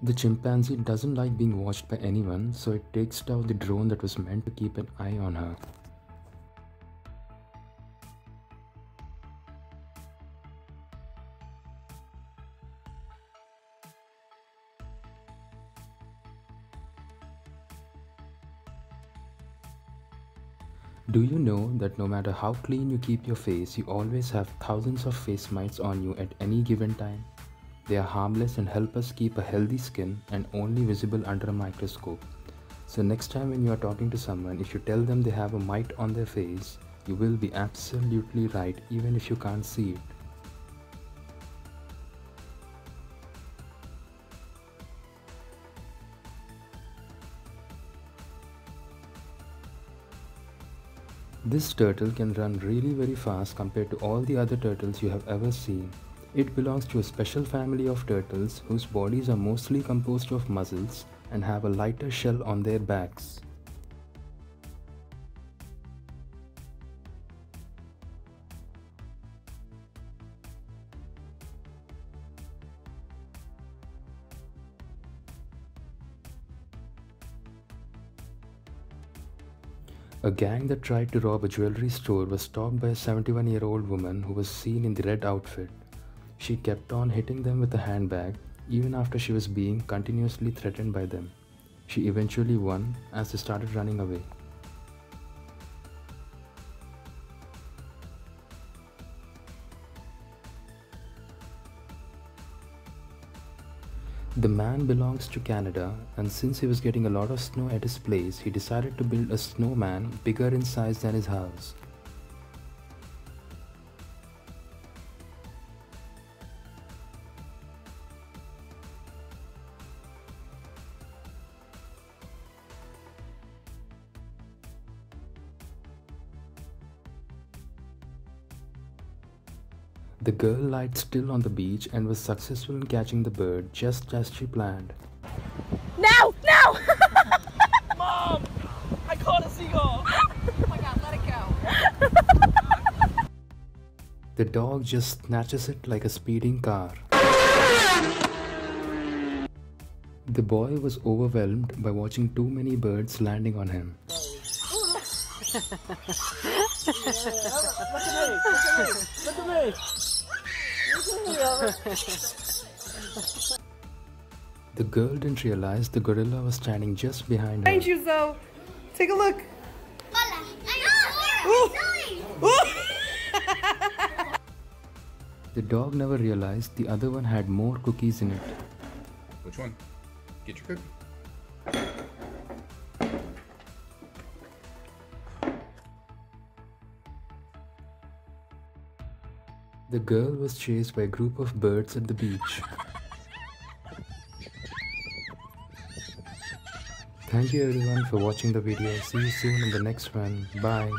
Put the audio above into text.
The chimpanzee doesn't like being watched by anyone, so it takes down the drone that was meant to keep an eye on her. Do you know that no matter how clean you keep your face, you always have thousands of face mites on you at any given time? They are harmless and help us keep a healthy skin and only visible under a microscope. So next time when you are talking to someone, if you tell them they have a mite on their face, you will be absolutely right even if you can't see it. This turtle can run really very fast compared to all the other turtles you have ever seen. It belongs to a special family of turtles whose bodies are mostly composed of muscles and have a lighter shell on their backs. A gang that tried to rob a jewelry store was stopped by a 71 year old woman who was seen in the red outfit. She kept on hitting them with a handbag even after she was being continuously threatened by them. She eventually won as they started running away. The man belongs to Canada and since he was getting a lot of snow at his place, he decided to build a snowman bigger in size than his house. The girl lied still on the beach and was successful in catching the bird just as she planned. Now! Now! Mom! I caught a seagull! oh my god, let it go. the dog just snatches it like a speeding car. The boy was overwhelmed by watching too many birds landing on him. look at me! Look at me! Look at me! the girl didn't realize the gorilla was standing just behind her. Behind you, Zoe. Take a look. the dog never realized the other one had more cookies in it. Which one? Get your cookie. The girl was chased by a group of birds at the beach. Thank you everyone for watching the video. See you soon in the next one. Bye.